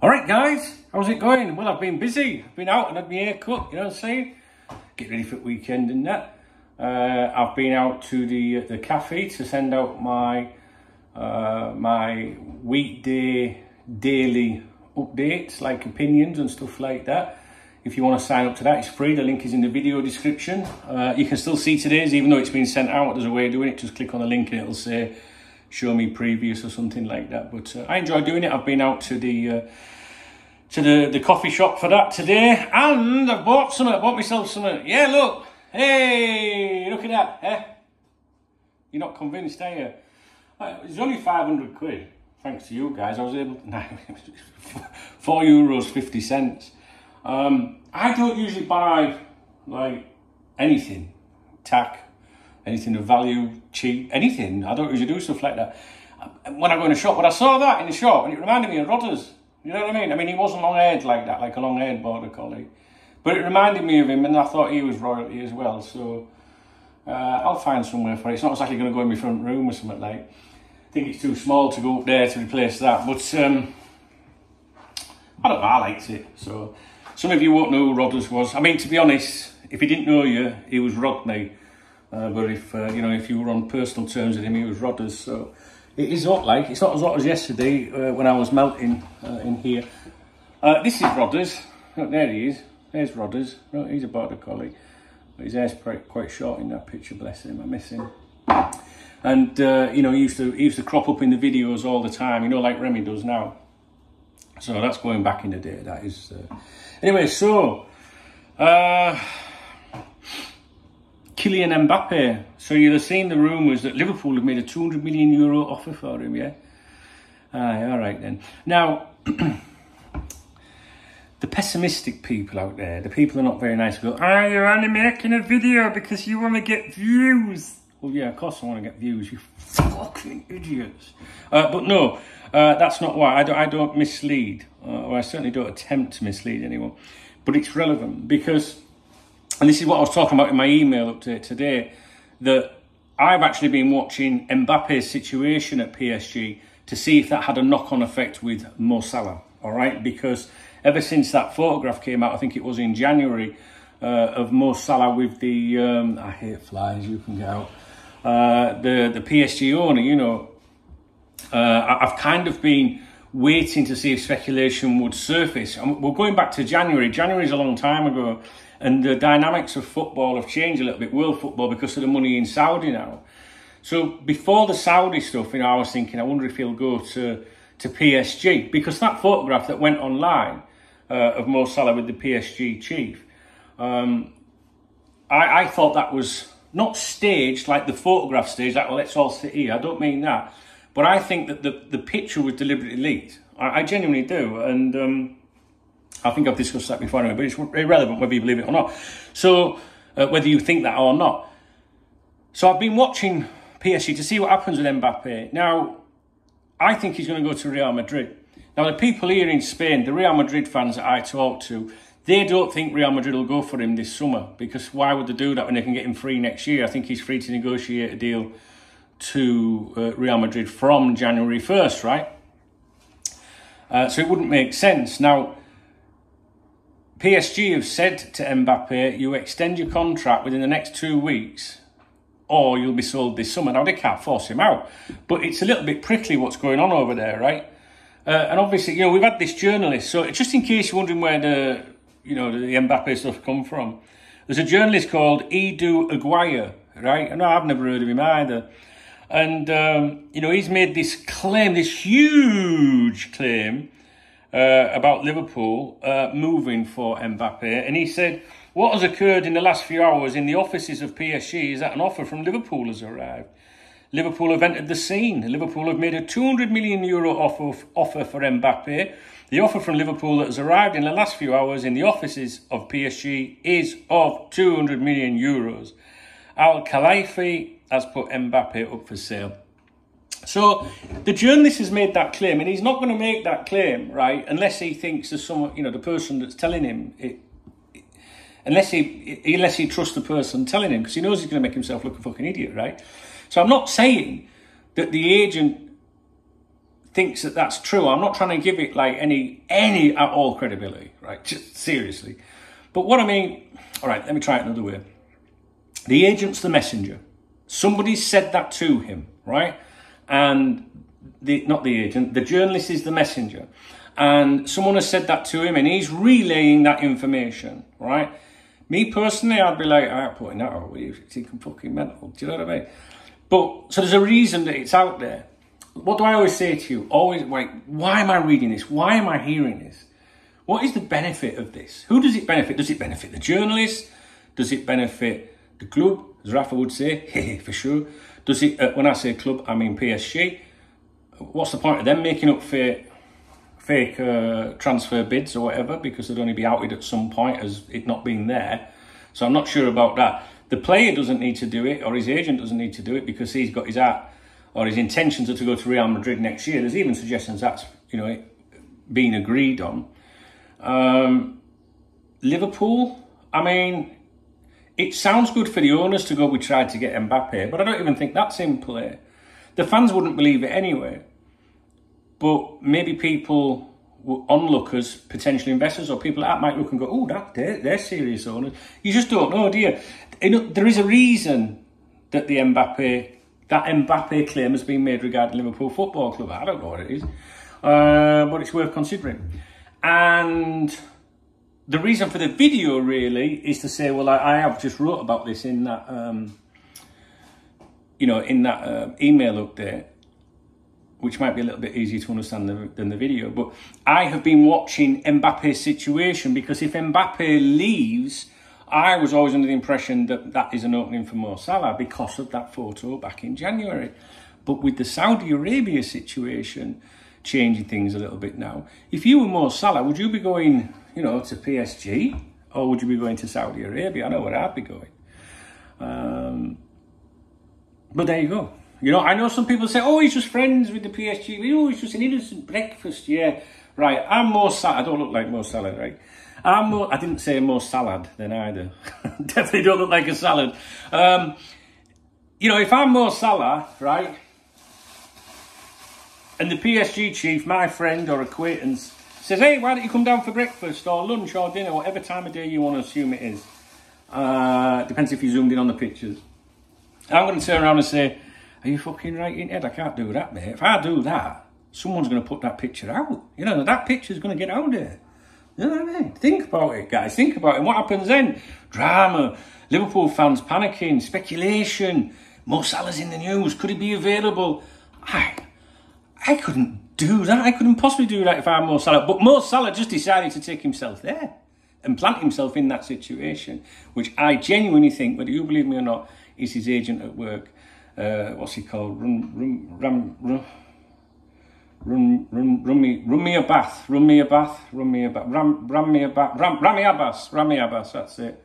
All right, guys, how's it going? Well, I've been busy. I've been out and had my hair cut, you know what I'm saying? Get ready for the weekend and that. Uh, I've been out to the the cafe to send out my uh, my weekday daily updates, like opinions and stuff like that. If you want to sign up to that, it's free. The link is in the video description. Uh, you can still see today's, even though it's been sent out. There's a way of doing it. Just click on the link and it'll say show me previous or something like that. But uh, I enjoy doing it. I've been out to the uh, to the, the coffee shop for that today, and I bought some. I bought myself some. Yeah, look. Hey, look at that. Eh? You're not convinced, are you? Uh, it's only 500 quid. Thanks to you guys, I was able to. No, four euros fifty cents. Um, I don't usually buy like anything, tack, anything of value, cheap, anything. I don't usually do stuff like that. When I go in a shop, but I saw that in the shop and it reminded me of Rodders. You know what I mean? I mean, he wasn't long-haired like that, like a long-haired border collie. But it reminded me of him and I thought he was royalty as well. So uh, I'll find somewhere for it. It's not exactly going to go in my front room or something like I think it's too small to go up there to replace that. But um, I don't know, I liked it. So some of you won't know who Rodders was. I mean, to be honest, if he didn't know you, he was Rodney. Uh, but if uh, you know, if you were on personal terms with him, he was Rodders. So it is hot like. It's not as hot as yesterday uh, when I was melting uh, in here. Uh, this is Rodders. Oh, there he is. There's Rodders. Oh, he's a border collie. His hair's quite, quite short in that picture. Bless him. I miss him. And uh, you know, he used to he used to crop up in the videos all the time. You know, like Remy does now. So that's going back in the day. That is. Anyway, so. Uh, Kylian Mbappe. So you'll have seen the rumours that Liverpool have made a 200 million euro offer for him, yeah? Aye, all right then. Now, the pessimistic people out there, the people who are not very nice, go, ah, you're only making a video because you want to get views. Well, yeah, of course I want to get views, you fucking idiots. Uh, but no, uh, that's not why. I don't, I don't mislead, uh, or I certainly don't attempt to mislead anyone. But it's relevant because and this is what I was talking about in my email update today, that I've actually been watching Mbappe's situation at PSG to see if that had a knock-on effect with Mo Salah, all right? Because ever since that photograph came out, I think it was in January, uh, of Mo Salah with the, um, I hate flies, you can get out, uh, the, the PSG owner, you know, uh, I've kind of been waiting to see if speculation would surface. And we're going back to January. January is a long time ago. And the dynamics of football have changed a little bit, world football, because of the money in Saudi now. So before the Saudi stuff, you know, I was thinking, I wonder if he'll go to, to PSG, because that photograph that went online uh, of Mo Salah with the PSG chief, um, I, I thought that was not staged like the photograph stage, like, well, let's all sit here. I don't mean that. But I think that the, the picture was deliberately leaked. I, I genuinely do. And um, I think I've discussed that before anyway, but it's irrelevant whether you believe it or not. So, uh, whether you think that or not. So, I've been watching PSG to see what happens with Mbappe. Now, I think he's going to go to Real Madrid. Now, the people here in Spain, the Real Madrid fans that I talk to, they don't think Real Madrid will go for him this summer because why would they do that when they can get him free next year? I think he's free to negotiate a deal to uh, Real Madrid from January 1st, right? Uh, so it wouldn't make sense. Now, PSG have said to Mbappe, you extend your contract within the next two weeks or you'll be sold this summer. Now, they can't force him out, but it's a little bit prickly what's going on over there, right? Uh, and obviously, you know, we've had this journalist, so just in case you're wondering where the, you know, the Mbappe stuff come from, there's a journalist called Edu Aguirre, right? And I've never heard of him either. And, um, you know, he's made this claim, this huge claim, uh, about Liverpool uh, moving for Mbappe, and he said, What has occurred in the last few hours in the offices of PSG is that an offer from Liverpool has arrived. Liverpool have entered the scene. Liverpool have made a 200 million euro offer, offer for Mbappe. The offer from Liverpool that has arrived in the last few hours in the offices of PSG is of 200 million euros. Al Khelaifi has put Mbappe up for sale. So the journalist has made that claim, and he's not going to make that claim, right, unless he thinks there's someone, you know, the person that's telling him it, unless he unless he trusts the person telling him, because he knows he's going to make himself look a fucking idiot, right? So I'm not saying that the agent thinks that that's true. I'm not trying to give it like any any at all credibility, right? Just seriously. But what I mean, all right, let me try it another way. The agent's the messenger. Somebody said that to him, right? And the not the agent, the journalist is the messenger. And someone has said that to him and he's relaying that information, right? Me personally, I'd be like, I'm putting that out with you. It's fucking mental. Do you know what I mean? But so there's a reason that it's out there. What do I always say to you? Always like, why am I reading this? Why am I hearing this? What is the benefit of this? Who does it benefit? Does it benefit the journalist? Does it benefit the club, as Rafa would say, for sure? Does he? Uh, when I say club, I mean PSG. What's the point of them making up fake, fake uh, transfer bids or whatever? Because they'd only be outed at some point as it not being there. So I'm not sure about that. The player doesn't need to do it, or his agent doesn't need to do it because he's got his heart or his intentions are to go to Real Madrid next year. There's even suggestions that's you know being agreed on. Um, Liverpool, I mean, it sounds good for the owners to go. We tried to get Mbappe, but I don't even think that's in play. The fans wouldn't believe it anyway. But maybe people, onlookers, potential investors, or people that might look and go, "Oh, that they're, they're serious owners." You just don't know, do you? There is a reason that the Mbappe that Mbappe claim has been made regarding Liverpool Football Club. I don't know what it is, uh, but it's worth considering. And the reason for the video really is to say, well, I, I have just wrote about this in that, um, you know, in that uh, email update, which might be a little bit easier to understand than, than the video. But I have been watching Mbappe's situation because if Mbappe leaves, I was always under the impression that that is an opening for Mo Salah because of that photo back in January. But with the Saudi Arabia situation changing things a little bit now, if you were Mo Salah, would you be going, you know, to PSG or would you be going to Saudi Arabia? I know where I'd be going. Um, but there you go. You know, I know some people say, oh, he's just friends with the PSG. Oh, he's just an innocent breakfast. Yeah, right. I'm Mo Salah. I don't look like Mo salad, right? I'm more, I didn't say more salad than either. Definitely don't look like a salad. Um, you know, if I'm Mo Salah, right, and the PSG chief, my friend or acquaintance, says, hey, why don't you come down for breakfast or lunch or dinner, whatever time of day you want to assume it is. Uh, depends if you zoomed in on the pictures. I'm going to turn around and say, are you fucking right in head? I can't do that, mate. If I do that, someone's going to put that picture out. You know, that picture's going to get out there. You know what I mean? Think about it, guys. Think about it. And what happens then? Drama, Liverpool fans panicking, speculation. Mo Salah's in the news. Could he be available? I, I couldn't do that. I couldn't possibly do that if I'm Mo Salah. But Mo Salah just decided to take himself there and plant himself in that situation, which I genuinely think, whether you believe me or not, is his agent at work. Uh, what's he called? Run, rum, rum, rum, run, run, run me, run me a bath, run me a bath, run me a bath, ram, ram me a bath, ram, Abbas, Ramy Abbas, that's it.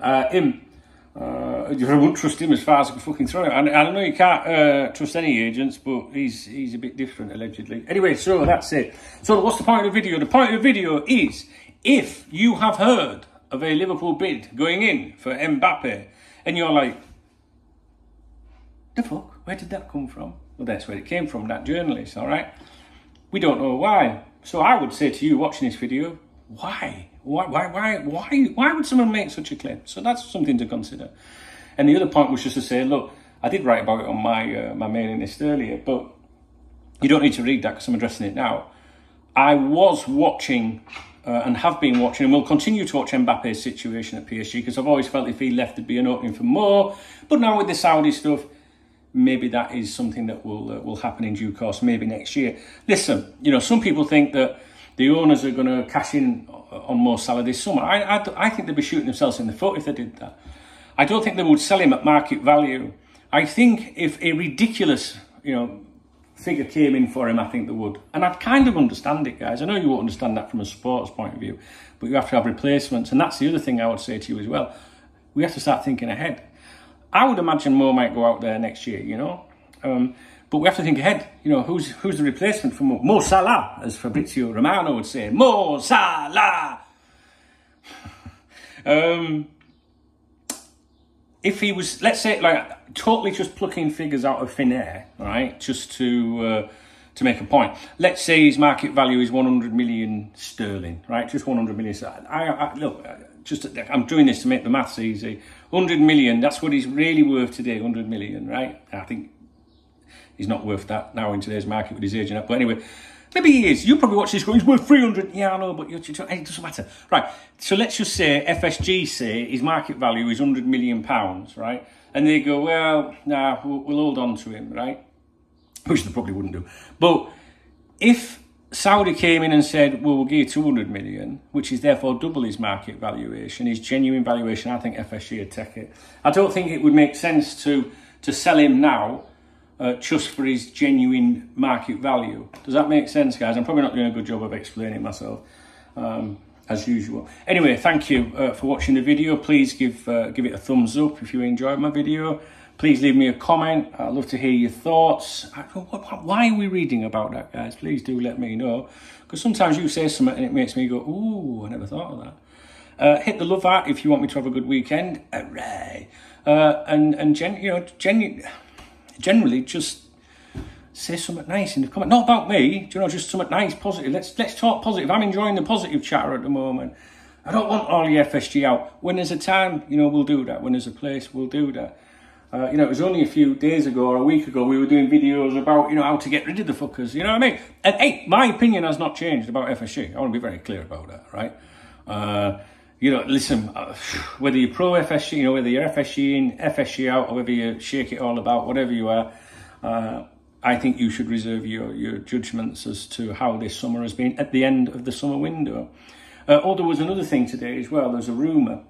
Uh, him, uh, I wouldn't trust him as far as I could fucking throw him. I, I know you can't uh, trust any agents, but he's he's a bit different, allegedly. Anyway, so that's it. So what's the point of the video? The point of the video is, if you have heard of a Liverpool bid going in for Mbappe, and you're like, the fuck, where did that come from? Well, that's where it came from, that journalist, all right? We don't know why. So I would say to you watching this video, why? Why, why, why, why, why would someone make such a claim? So that's something to consider. And the other point was just to say, look, I did write about it on my uh, my mailing list earlier, but you don't need to read that because I'm addressing it now. I was watching uh, and have been watching and will continue to watch Mbappe's situation at PSG because I've always felt if he left, there'd be an opening for more. But now with the Saudi stuff, maybe that is something that will uh, will happen in due course, maybe next year. Listen, you know, some people think that the owners are going to cash in on Mo Salah this summer. I, I, I think they'd be shooting themselves in the foot if they did that. I don't think they would sell him at market value. I think if a ridiculous, you know, figure came in for him, I think they would. And I'd kind of understand it, guys. I know you won't understand that from a supporter's point of view, but you have to have replacements. And that's the other thing I would say to you as well. We have to start thinking ahead. I would imagine Mo might go out there next year, you know. Um, but we have to think ahead. You know, who's who's the replacement for Mo? Mo Salah, as Fabrizio Romano would say. Mo Salah. um, if he was, let's say, like totally just plucking figures out of thin air, right, just to uh, to make a point. Let's say his market value is 100 million sterling, right? Just 100 million. I, I look, just I'm doing this to make the maths easy. 100 million, that's what he's really worth today, 100 million, right? I think he's not worth that now in today's market with his agent up. But anyway, maybe he is. You probably watch this going, he's worth 300. Yeah, I know, but it doesn't matter. Right, so let's just say FSG say his market value is 100 million pounds, right? And they go, well, nah, we'll, we'll hold on to him, right? Which they probably wouldn't do. But if Saudi came in and said, well, we'll give you 200 million, which is therefore double his market valuation, his genuine valuation, I think FSG would take it. I don't think it would make sense to, to sell him now uh, just for his genuine market value. Does that make sense, guys? I'm probably not doing a good job of explaining myself, um, as usual. Anyway, thank you uh, for watching the video. Please give, uh, give it a thumbs up if you enjoyed my video. Please leave me a comment. I'd love to hear your thoughts. Why are we reading about that, guys? Please do let me know. Because sometimes you say something and it makes me go, ooh, I never thought of that. Uh, hit the love heart if you want me to have a good weekend. Hooray. Uh, and and gen, you know, gen, generally just say something nice in the comment. Not about me, you know, just something nice, positive. Let's let's talk positive. I'm enjoying the positive chatter at the moment. I don't want all the FSG out. When there's a time, you know, we'll do that. When there's a place, we'll do that. Uh, you know, it was only a few days ago or a week ago we were doing videos about, you know, how to get rid of the fuckers. You know what I mean? And hey, my opinion has not changed about FSG. I want to be very clear about that, right? Uh, you know, listen, uh, whether you're pro FSG, you know, whether you're FSG in, FSG out, or whether you shake it all about, whatever you are, uh, I think you should reserve your, your judgments as to how this summer has been at the end of the summer window. Uh, oh, there was another thing today as well. There's a rumour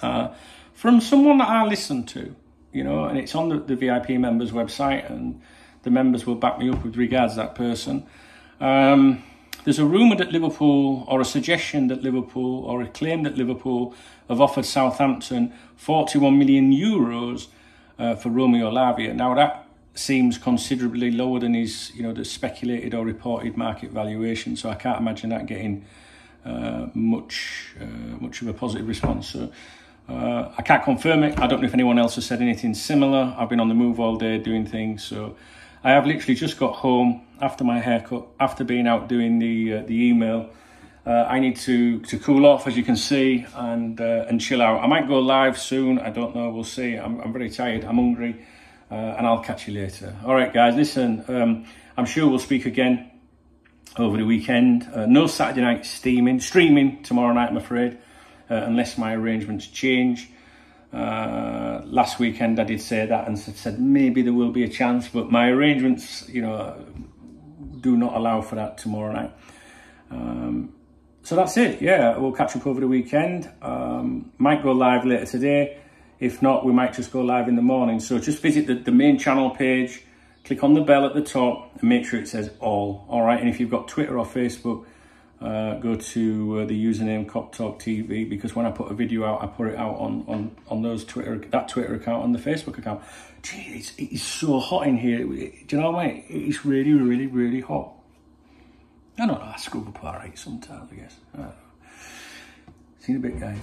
uh, from someone that I listened to you know, and it's on the, the VIP members website, and the members will back me up with regards to that person. Um, there's a rumour that Liverpool, or a suggestion that Liverpool, or a claim that Liverpool have offered Southampton 41 million euros uh, for Romeo Lavia. Now that seems considerably lower than his, you know, the speculated or reported market valuation. So I can't imagine that getting uh, much, uh, much of a positive response. So uh, I can't confirm it. I don't know if anyone else has said anything similar. I've been on the move all day doing things. So I have literally just got home after my haircut, after being out doing the uh, the email. Uh, I need to, to cool off, as you can see, and uh, and chill out. I might go live soon. I don't know. We'll see. I'm, I'm very tired. I'm hungry. Uh, and I'll catch you later. All right, guys, listen, um, I'm sure we'll speak again over the weekend. Uh, no Saturday night steaming, streaming tomorrow night, I'm afraid uh, unless my arrangements change. Uh, last weekend I did say that and said maybe there will be a chance, but my arrangements, you know, do not allow for that tomorrow night. Um, so that's it. Yeah, we'll catch up over the weekend. Um, might go live later today. If not, we might just go live in the morning. So just visit the, the main channel page, click on the bell at the top and make sure it says all. All right. And if you've got Twitter or Facebook, uh, go to uh, the username KopTalk TV because when I put a video out, I put it out on on on those Twitter that Twitter account and the Facebook account. Gee, it's it's so hot in here. Do you know what I mean? It's really, really, really hot. I don't know. I scrub up all right sometimes, I guess. I See you in a bit, guys.